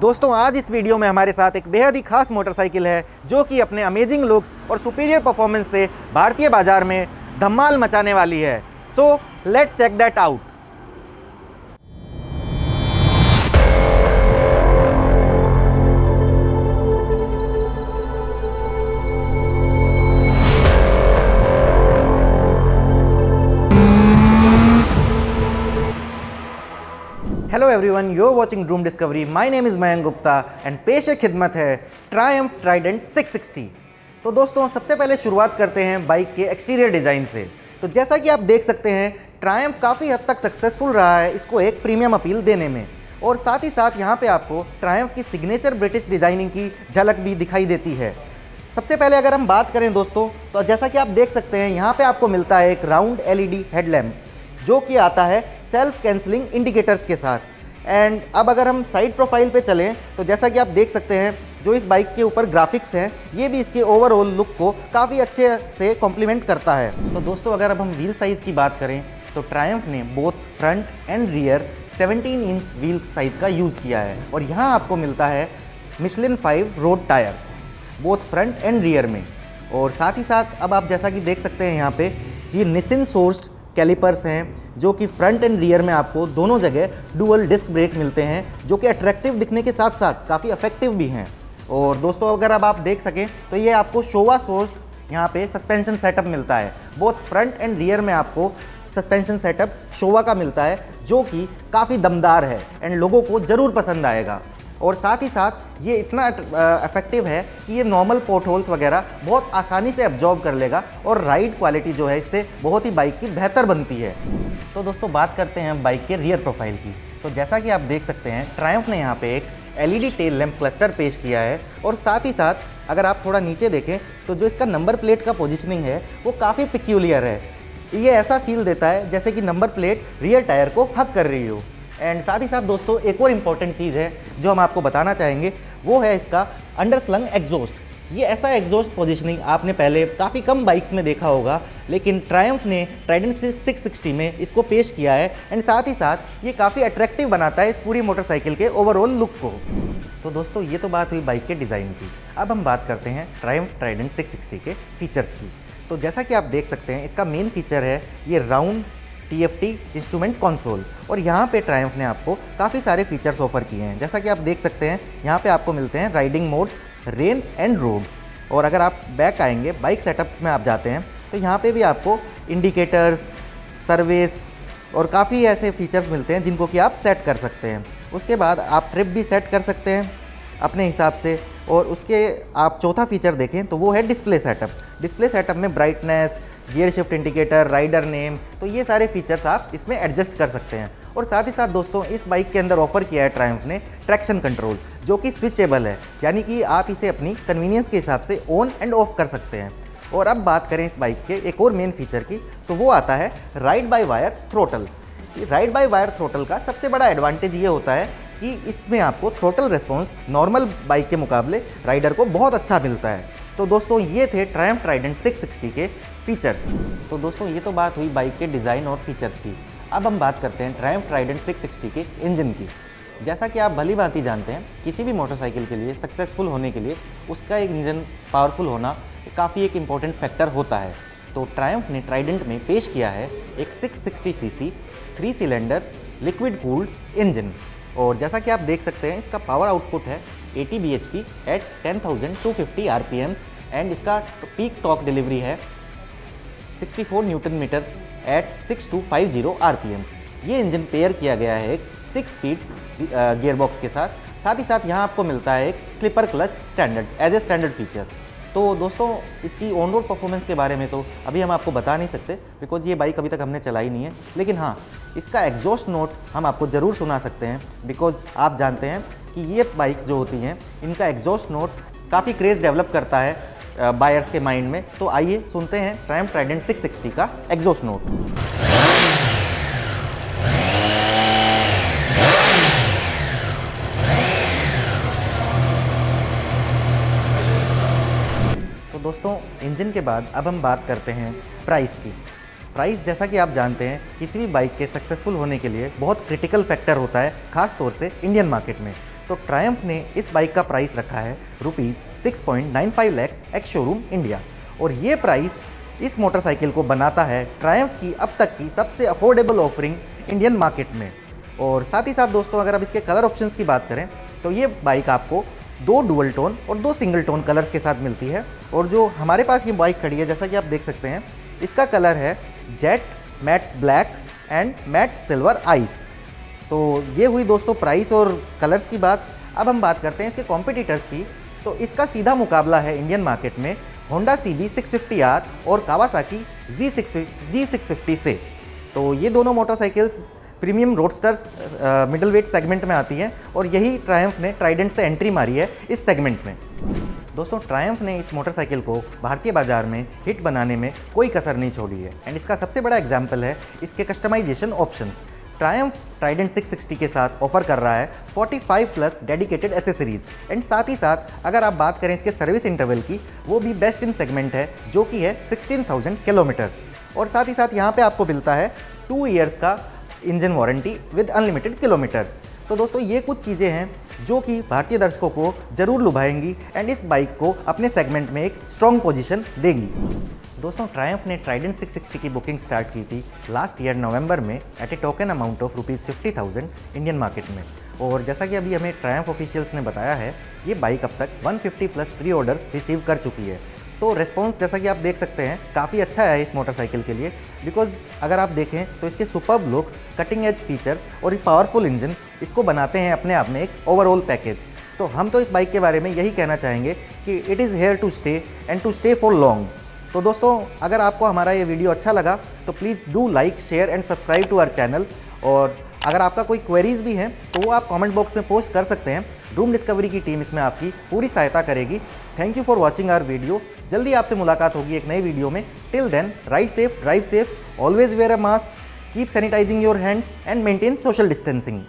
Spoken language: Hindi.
दोस्तों, आज इस वीडियो में हमारे साथ एक बेहद ही खास मोटरसाइकिल है, जो कि अपने अमेजिंग लुक्स और सुपीरियर परफॉर्मेंस से भारतीय बाज़ार में धमाल मचाने वाली है। So let's check that out hello everyone you are watching Droom discovery my name is Mayank Gupta and पेश खिदमत है ट्रायम्फ ट्राइडेंट 660 तो दोस्तों, सबसे पहले शुरुआत करते हैं बाइक के एक्सटीरियर डिज़ाइन से। तो जैसा कि आप देख सकते हैं ट्रायम्फ काफ़ी हद तक सक्सेसफुल रहा है इसको एक प्रीमियम अपील देने में। और साथ ही साथ यहाँ पे आपको ट्रायम्फ की सिग्नेचर ब्रिटिश डिज़ाइनिंग की झलक भी दिखाई देती है। सबसे पहले अगर हम बात करें दोस्तों तो जैसा कि आप देख सकते हैं, यहाँ पे आपको मिलता है एक राउंड एलईडी हेडलैम्प जो कि आता है सेल्फ कैंसलिंग इंडिकेटर्स के साथ। एंड अब अगर हम साइड प्रोफ़ाइल पे चलें तो जैसा कि आप देख सकते हैं, जो इस बाइक के ऊपर ग्राफिक्स हैं, ये भी इसके ओवरऑल लुक को काफ़ी अच्छे से कॉम्प्लीमेंट करता है। तो दोस्तों, अगर अब हम व्हील साइज़ की बात करें तो ट्रायम्फ ने both front and rear 17 inch wheel size का यूज़ किया है। और यहाँ आपको मिलता है Michelin five road tyre both front and rear में। और साथ ही साथ, अब आप जैसा कि देख सकते हैं यहाँ पे, ये निसिन सोर्स्ड कैलिपर्स हैं, जो कि फ्रंट एंड रियर में आपको दोनों जगह डुअल डिस्क ब्रेक मिलते हैं, जो कि अट्रैक्टिव दिखने के साथ साथ काफ़ी अफेक्टिव भी हैं। और दोस्तों, अगर अब आप देख सकें तो ये आपको शोवा सोर्स यहाँ पे सस्पेंशन सेटअप मिलता है। बोथ फ्रंट एंड रियर में आपको सस्पेंशन सेटअप शोवा का मिलता है, जो कि काफ़ी दमदार है एंड लोगों को ज़रूर पसंद आएगा। और साथ ही साथ ये इतना इफ़ेक्टिव है कि ये नॉर्मल पोर्ट होल्स वगैरह बहुत आसानी से एब्जॉर्ब कर लेगा और राइड क्वालिटी जो है इससे बहुत ही बाइक की बेहतर बनती है। तो दोस्तों, बात करते हैं बाइक के रियर प्रोफ़ाइल की। तो जैसा कि आप देख सकते हैं ट्रायम्फ ने यहाँ पे एक एलईडी टेल लैम्प क्लस्टर पेश किया है और साथ ही साथ अगर आप थोड़ा नीचे देखें तो जो इसका नंबर प्लेट का पोजिशनिंग है, वो काफ़ी पिक्यूलियर है। ये ऐसा फील देता है जैसे कि नंबर प्लेट रियर टायर को हक कर रही हो। एंड साथ ही साथ दोस्तों, एक और इंपॉर्टेंट चीज़ है जो हम आपको बताना चाहेंगे, वो है इसका अंडर स्लंग एग्जॉस्ट ये ऐसा एग्जॉस्ट पोजीशनिंग आपने पहले काफ़ी कम बाइक्स में देखा होगा, लेकिन ट्रायम्फ ने ट्राइडेंट 660 में इसको पेश किया है एंड साथ ही साथ ये काफ़ी अट्रैक्टिव बनाता है इस पूरी मोटरसाइकिल के ओवरऑल लुक को। तो दोस्तों, ये तो बात हुई बाइक के डिज़ाइन की। अब हम बात करते हैं ट्रायम्फ ट्राइडेंट 660 के फीचर्स की। तो जैसा कि आप देख सकते हैं, इसका मेन फीचर है ये round T F T instrument console और यहाँ पे ट्रायम्फ ने आपको काफ़ी सारे फीचर्स ऑफ़र किए हैं। जैसा कि आप देख सकते हैं, यहाँ पे आपको मिलते हैं riding modes rain and road और अगर आप बैक आएँगे बाइक सेटअप में आप जाते हैं तो यहाँ पे भी आपको इंडिकेटर्स सर्विस और काफ़ी ऐसे फीचर्स मिलते हैं जिनको कि आप सेट कर सकते हैं। उसके बाद आप ट्रिप भी सेट कर सकते हैं अपने हिसाब से। और उसके आप चौथा फीचर देखें तो वो है डिस्प्ले सेटअप डिस्प्ले सेटअप में brightness gear shift indicator rider name तो ये सारे फीचर्स आप इसमें एडजस्ट कर सकते हैं। और साथ ही साथ दोस्तों, इस बाइक के अंदर ऑफ़र किया है ट्रायम्फ ने ट्रैक्शन कंट्रोल जो कि स्विचेबल है। यानी कि आप इसे अपनी कन्वीनियंस के हिसाब से ऑन एंड ऑफ़ कर सकते हैं। और अब बात करें इस बाइक के एक और मेन फीचर की तो वो आता है ride by wire throttle ride by wire throttle का सबसे बड़ा एडवांटेज ये होता है कि इसमें आपको थ्रोटल रिस्पॉन्स नॉर्मल बाइक के मुकाबले राइडर को बहुत अच्छा मिलता है। तो दोस्तों, ये थे ट्रायम्फ ट्राइडेंट 660 के फीचर्स तो दोस्तों, ये तो बात हुई बाइक के डिज़ाइन और फीचर्स की। अब हम बात करते हैं ट्रायम्फ ट्राइडेंट 660 के इंजन की। जैसा कि आप भली भांति जानते हैं, किसी भी मोटरसाइकिल के लिए सक्सेसफुल होने के लिए, उसका एक इंजन पावरफुल होना काफ़ी एक इंपॉर्टेंट फैक्टर होता है। तो ट्रायम्फ ने ट्राइडेंट में पेश किया है एक 660 cc three cylinder liquid cooled engine और जैसा कि आप देख सकते हैं, इसका पावर आउटपुट है 80 B H P at ten thousand two fifty R P Ms and इसका पीक टॉक डिलीवरी है 64 न्यूटन मीटर एट 6250 आरपीएम ये इंजन पेयर किया गया है एक सिक्स स्पीड गियर बॉक्स के साथ। साथ ही साथ यहाँ आपको मिलता है एक slipper clutch standard as a standard feature तो दोस्तों, इसकी ऑन रोड परफॉर्मेंस के बारे में तो अभी हम आपको बता नहीं सकते बिकॉज़ ये बाइक अभी तक हमने चलाई नहीं है। लेकिन हाँ इसका एग्जॉस्ट नोट हम आपको ज़रूर सुना सकते हैं बिकॉज़ आप जानते हैं कि ये बाइक्स जो होती हैं, इनका एग्जॉस्ट नोट काफ़ी क्रेज़ डेवलप करता है। बायर्स के माइंड में। तो आइए सुनते हैं ट्रायम्फ ट्राइडेंट 660 का एग्जॉस्ट नोट तो दोस्तों इंजन के बाद अब हम बात करते हैं प्राइस की। प्राइस जैसा कि आप जानते हैं, किसी भी बाइक के सक्सेसफुल होने के लिए बहुत क्रिटिकल फैक्टर होता है खास तौर से इंडियन मार्केट में। तो ट्रायम्फ ने इस बाइक का प्राइस रखा है rupees six point nine five lakhs ex showroom India और ये प्राइस इस मोटरसाइकिल को बनाता है ट्रायम्फ की अब तक की सबसे अफोर्डेबल ऑफरिंग इंडियन मार्केट में. और साथ ही साथ दोस्तों, अगर आप इसके कलर ऑप्शंस की बात करें तो ये बाइक आपको दो डुअल टोन और दो सिंगल टोन कलर्स के साथ मिलती है। और जो हमारे पास ये बाइक खड़ी है, जैसा कि आप देख सकते हैं, इसका कलर है jet matte black and matte silver ice तो ये हुई दोस्तों प्राइस और कलर्स की बात। अब हम बात करते हैं इसके कॉम्पिटिटर्स की। तो इसका सीधा मुकाबला है इंडियन मार्केट में होंडा सी बी और कावासाकी जी सिक्स से। तो ये दोनों motorcycles premium roadsters middle weight segment में आती है और यही ट्रायम्फ ने ट्राइडेंट से एंट्री मारी है इस सेगमेंट में। दोस्तों ट्रायम्फ ने इस मोटरसाइकिल को भारतीय बाज़ार में हिट बनाने में कोई कसर नहीं छोड़ी है। एंड इसका सबसे बड़ा एग्ज़ाम्पल है इसके कस्टमाइजेशन ऑप्शंस ट्रायम्फ ट्राइडेंट 660 के साथ ऑफ़र कर रहा है 45 प्लस डेडिकेटेड एसेसरीज एंड साथ ही साथ अगर आप बात करें इसके सर्विस इंटरवल की वो भी बेस्ट इन सेगमेंट है जो कि है 16,000 किलोमीटर्स और साथ ही साथ यहाँ पे आपको मिलता है टू ईयर्स का engine warranty with unlimited kilometres तो दोस्तों ये कुछ चीज़ें हैं जो कि भारतीय दर्शकों को ज़रूर लुभाएँगी एंड इस बाइक को अपने सेगमेंट में एक स्ट्रॉन्ग पोजीशन देगी। दोस्तों ट्रायम्फ ने ट्राइडेंट 660 की बुकिंग स्टार्ट की थी लास्ट ईयर नवंबर में at a token amount of rupees fifty thousand Indian market में। और जैसा कि अभी हमें ट्रायम्फ ऑफिशियल्स ने बताया है, ये बाइक अब तक? 150 प्लस प्री ऑर्डर्स रिसीव कर चुकी है। तो रेस्पॉन्स जैसा कि आप देख सकते हैं, काफ़ी अच्छा है इस मोटरसाइकिल के लिए। बिकॉज़ अगर आप देखें तो इसके super looks cutting edge features और ये पावरफुल इंजन इसको बनाते हैं अपने आप में एक ओवरऑल पैकेज तो हम तो इस बाइक के बारे में यही कहना चाहेंगे कि it is here to stay and to stay for long तो दोस्तों, अगर आपको हमारा ये वीडियो अच्छा लगा तो please do like share and subscribe to our channel और अगर आपका कोई क्वेरीज भी हैं तो वो आप कमेंट बॉक्स में पोस्ट कर सकते हैं। रूम डिस्कवरी की टीम इसमें आपकी पूरी सहायता करेगी। Thank you for watching our video जल्दी आपसे मुलाकात होगी एक नई वीडियो में। Till then ride safe drive safe always wear a mask keep sanitising your hands and maintain social distancing